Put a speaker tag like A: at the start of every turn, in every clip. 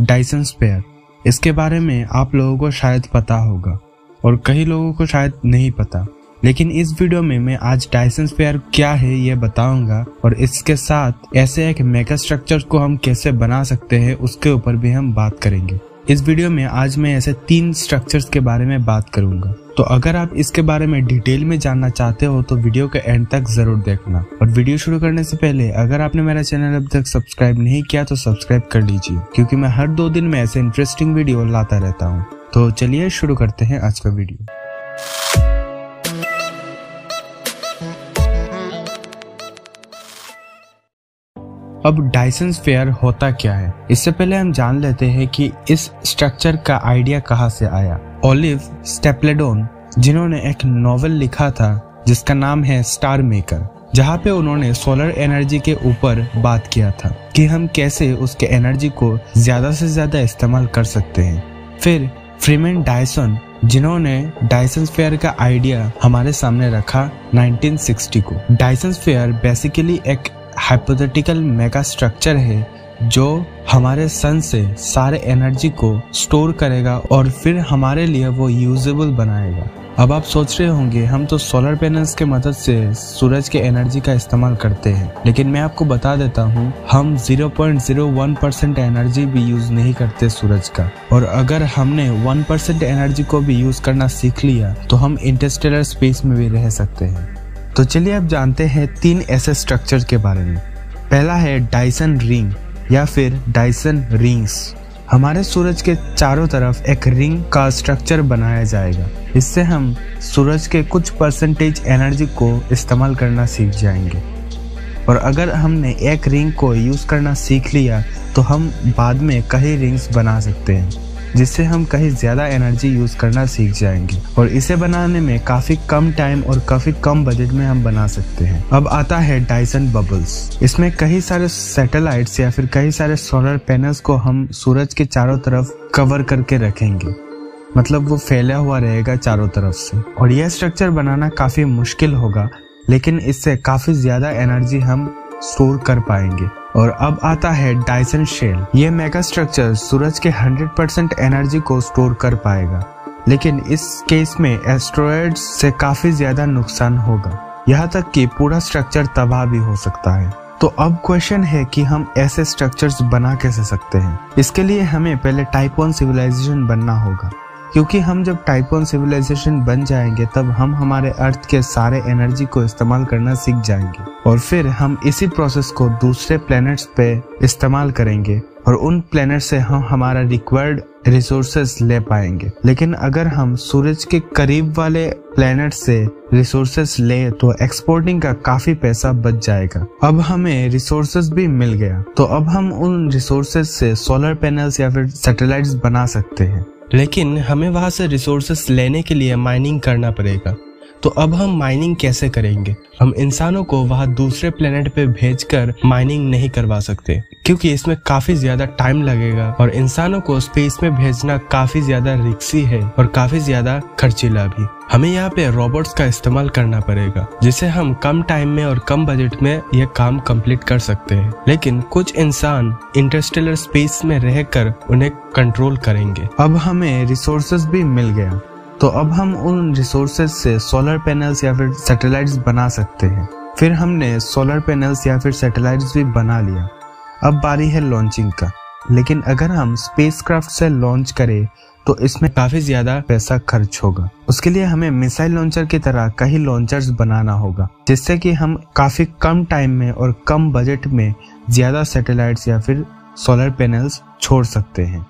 A: Dyson spare इसके बारे में आप लोगों को शायद पता होगा, और कई लोगों को शायद नहीं पता। लेकिन इस वीडियो में मैं आज डायसन स्पेयर क्या है ये बताऊँगा, और इसके साथ ऐसे एक मेगा स्ट्रक्चर को हम कैसे बना सकते हैं, उसके ऊपर भी हम बात करेंगे। इस वीडियो में आज मैं ऐसे तीन स्ट्रक्चर्स के बारे में बात करूँगा। तो अगर आप इसके बारे में डिटेल में जानना चाहते हो तो वीडियो के एंड तक ज़रूर देखना। और वीडियो शुरू करने से पहले, अगर आपने मेरा चैनल अब तक सब्सक्राइब नहीं किया तो सब्सक्राइब कर लीजिए, क्योंकि मैं हर दो दिन में ऐसे इंटरेस्टिंग वीडियो लाता रहता हूँ। तो चलिए शुरू करते हैं आज का वीडियो अब डायसन स्फेयर होता क्या है? इससे पहले हम जान लेते हैं कि इस स्ट्रक्चर का आइडिया कहाँ से आया। ओलिव स्टेप्लेडोन जिन्होंने एक नॉवेल लिखा था, जिसका नाम है स्टार मेकर जहाँ पे उन्होंने सोलर एनर्जी के ऊपर बात किया था कि हम कैसे उसके एनर्जी को ज़्यादा से ज़्यादा इस्तेमाल कर सकते हैं। फिर फ्रीमेन डायसन जिन्होंने डायसन स्फेयर का आइडिया हमारे सामने रखा 1960 को। डायसन स्फेयर बेसिकली एक हाइपोथेटिकल मेगा स्ट्रक्चर है, जो हमारे सन से सारे एनर्जी को स्टोर करेगा और फिर हमारे लिए वो यूजेबल बनाएगा। अब आप सोच रहे होंगे, हम तो सोलर पैनल्स के मदद से सूरज के एनर्जी का इस्तेमाल करते हैं। लेकिन मैं आपको बता देता हूँ, हम 0.01 परसेंट एनर्जी भी यूज़ नहीं करते सूरज का। और अगर हमने 1 परसेंट एनर्जी को भी यूज़ करना सीख लिया तो हम इंटरस्टेलर स्पेस में भी रह सकते हैं। तो चलिए अब जानते हैं तीन ऐसे स्ट्रक्चर के बारे में। पहला है डाइसन रिंग या फिर डाइसन रिंग्स हमारे सूरज के चारों तरफ़ एक रिंग का स्ट्रक्चर बनाया जाएगा। इससे हम सूरज के कुछ परसेंटेज एनर्जी को इस्तेमाल करना सीख जाएँगे। और अगर हमने एक रिंग को यूज़ करना सीख लिया तो हम बाद में कई रिंग्स बना सकते हैं। जिससे हम कहीं ज़्यादा एनर्जी यूज़ करना सीख जाएँगे। और इसे बनाने में काफ़ी कम टाइम और काफ़ी कम बजट में हम बना सकते हैं। अब आता है डाइसन बबल्स इसमें कई सारे सैटेलाइट्स या फिर कई सारे सोलर पैनल्स को हम सूरज के चारों तरफ़ कवर करके रखेंगे। मतलब वो फैला हुआ रहेगा चारों तरफ़ से। और यह स्ट्रक्चर बनाना काफ़ी मुश्किल होगा, लेकिन इससे काफ़ी ज़्यादा एनर्जी हम स्टोर कर पाएँगे। और अब आता है डायसन शेल ये मेगा स्ट्रक्चर सूरज के 100 परसेंट एनर्जी को स्टोर कर पाएगा। लेकिन इस केस में एस्ट्रॉयड से काफ़ी ज़्यादा नुकसान होगा। यहाँ तक कि पूरा स्ट्रक्चर तबाह भी हो सकता है। तो अब क्वेश्चन है कि हम ऐसे स्ट्रक्चर्स बना कैसे सकते हैं। इसके लिए हमें पहले टाइप वन सिविलाइजेशन बनना होगा। क्योंकि हम जब टाइप वन सिविलाइजेशन बन जाएँगे, तब हम हमारे अर्थ के सारे एनर्जी को इस्तेमाल करना सीख जाएँगे। और फिर हम इसी प्रोसेस को दूसरे प्लैनेट्स पे इस्तेमाल करेंगे और उन प्लैनेट से हम हमारा रिक्वायर्ड रिसोर्सेस ले पाएँगे। लेकिन अगर हम सूरज के करीब वाले प्लैनेट से रिसोर्सेस ले तो एक्सपोर्टिंग का काफ़ी पैसा बच जाएगा। अब हमें रिसोर्सेस भी मिल गया। तो अब हम उन रिसोर्सेस से सोलर पैनल्स या फिर सैटेलाइट्स बना सकते हैं।
B: लेकिन हमें वहाँ से रिसोर्सेस लेने के लिए माइनिंग करना पड़ेगा। तो अब हम माइनिंग कैसे करेंगे? हम इंसानों को वहाँ दूसरे प्लेनेट पे भेजकर माइनिंग नहीं करवा सकते, क्योंकि इसमें काफ़ी ज़्यादा टाइम लगेगा और इंसानों को स्पेस में भेजना काफ़ी ज़्यादा रिक्सी है और काफ़ी ज़्यादा खर्चीला भी। हमें यहाँ पे रोबोट्स का इस्तेमाल करना पड़ेगा, जिसे हम कम टाइम में और कम बजट में यह काम कंप्लीट कर सकते हैं। लेकिन कुछ इंसान इंटरस्टेलर स्पेस में रहकर उन्हें कंट्रोल करेंगे।
A: अब हमें रिसोर्सेज भी मिल गया। तो अब हम उन रिसोर्सेज से सोलर पैनल्स या फिर सैटेलाइट्स बना सकते हैं। फिर हमने सोलर पैनल्स या फिर सैटेलाइट्स भी बना लिया। अब बारी है लॉन्चिंग का। लेकिन अगर हम स्पेसक्राफ्ट से लॉन्च करें तो इसमें काफ़ी ज़्यादा पैसा खर्च होगा। उसके लिए हमें मिसाइल लॉन्चर की तरह कई लॉन्चर्स बनाना होगा, जिससे कि हम काफ़ी कम टाइम में और कम बजट में ज़्यादा सैटेलाइट्स या फिर सोलर पैनल्स छोड़ सकते हैं।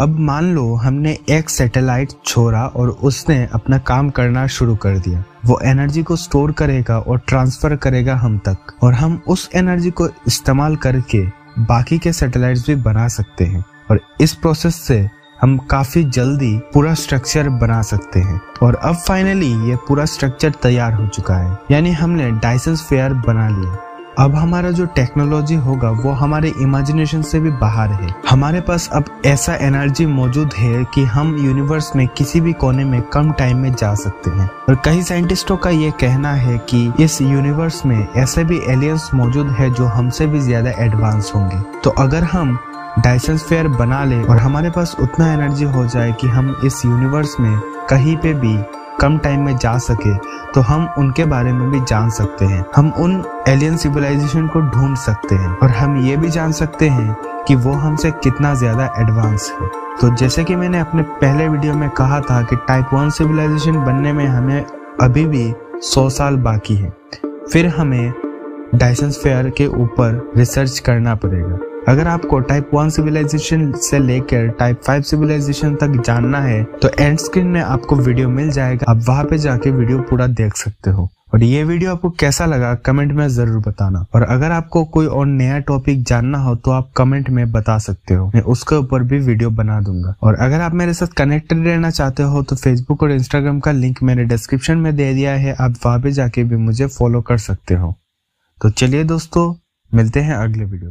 A: अब मान लो हमने एक सैटेलाइट छोड़ा और उसने अपना काम करना शुरू कर दिया। वो एनर्जी को स्टोर करेगा और ट्रांसफ़र करेगा हम तक। और हम उस एनर्जी को इस्तेमाल करके बाकी के सैटेलाइट्स भी बना सकते हैं। और इस प्रोसेस से हम काफ़ी जल्दी पूरा स्ट्रक्चर बना सकते हैं। और अब फाइनली ये पूरा स्ट्रक्चर तैयार हो चुका है। यानी हमने डाइसन फेयर बना लिया। अब हमारा जो टेक्नोलॉजी होगा, वो हमारे इमेजिनेशन से भी बाहर है। हमारे पास अब ऐसा एनर्जी मौजूद है कि हम यूनिवर्स में किसी भी कोने में कम टाइम में जा सकते हैं। और कई साइंटिस्टों का ये कहना है कि इस यूनिवर्स में ऐसे भी एलियंस मौजूद है जो हमसे भी ज़्यादा एडवांस होंगे। तो अगर हम डायसन स्फेयर बना ले और हमारे पास उतना एनर्जी हो जाए कि हम इस यूनिवर्स में कहीं पे भी कम टाइम में जा सके तो हम उनके बारे में भी जान सकते हैं। हम उन एलियन सिविलाइजेशन को ढूंढ सकते हैं और हम ये भी जान सकते हैं कि वो हमसे कितना ज़्यादा एडवांस है। तो जैसे कि मैंने अपने पहले वीडियो में कहा था कि टाइप वन सिविलाइजेशन बनने में हमें अभी भी सौ साल बाकी है। फिर हमें डायसन फेयर के ऊपर रिसर्च करना पड़ेगा। अगर आपको टाइप वन सिविलाइजेशन से लेकर टाइप फाइव सिविलाइजेशन तक जानना है तो एंड स्क्रीन में आपको वीडियो मिल जाएगा। आप वहाँ पे जाके वीडियो पूरा देख सकते हो। और ये वीडियो आपको कैसा लगा कमेंट में ज़रूर बताना। और अगर आपको कोई और नया टॉपिक जानना हो तो आप कमेंट में बता सकते हो। मैं उसके ऊपर भी वीडियो बना दूँगा। और अगर आप मेरे साथ कनेक्टेड रहना चाहते हो तो फेसबुक और इंस्टाग्राम का लिंक मैंने डिस्क्रिप्शन में दे दिया है। आप वहाँ पे जाके भी मुझे फॉलो कर सकते हो। तो चलिए दोस्तों, मिलते हैं अगले वीडियो